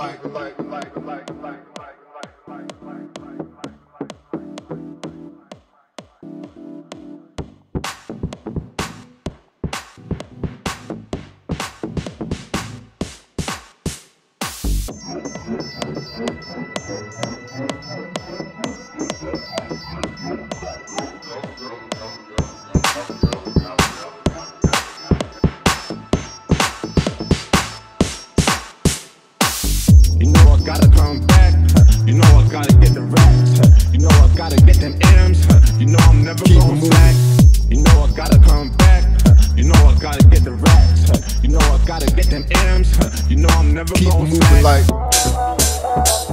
You know I gotta come back. You know I gotta get the racks. You know I gotta get them M's. You know I'm never Keep moving. slack. You know I gotta come back. You know I gotta get the racks. You know I gotta get them M's. You know I'm never Keep it moving slack. like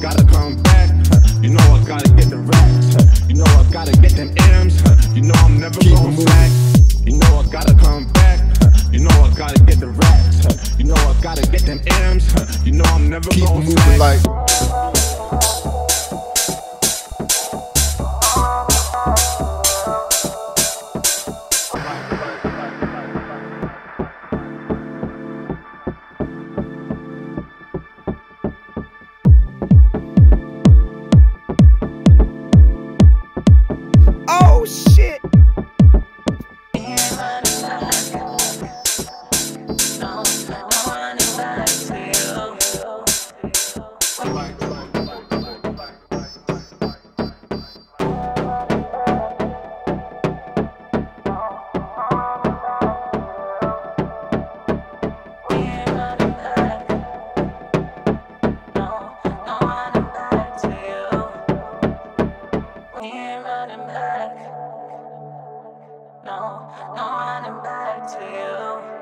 gotta come back. You know I gotta get the racks. You know I gotta get them M's. You know I'm never Keep moving. slack. You know I gotta come back. You know I gotta get the racks. You know I gotta get them M's. You know I'm never keep moving slack. like No, no running back to you.